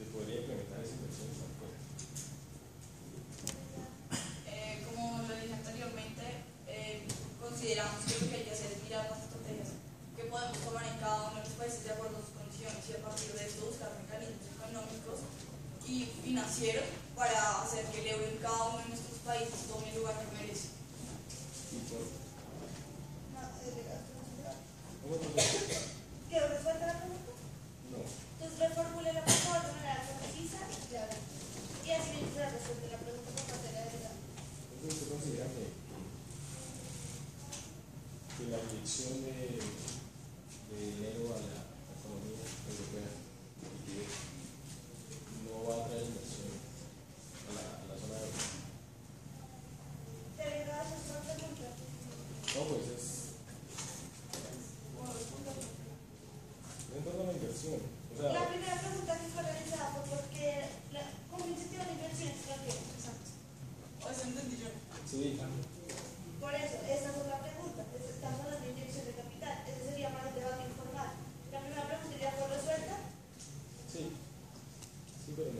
se podría implementar esa inversión en eh, como lo dije anteriormente, eh, consideramos que lo que hay que hacer es mirar las estrategias que podemos tomar en cada uno de los países de acuerdo a sus condiciones y a partir de eso buscar mecanismos económicos y financieros para hacer que el euro en cada uno de nuestros países tome el lugar que merece. que, que la inyección de, dinero a la economía europea no va a traer inversión a la, a la zona de Europa? No, pues es. es inversión. La primera pregunta Sí. Por eso, esa es otra pregunta. Estamos hablando de inyección de capital. Ese sería más el debate informal. La primera pregunta ya fue resuelta. Sí. Sí, pero.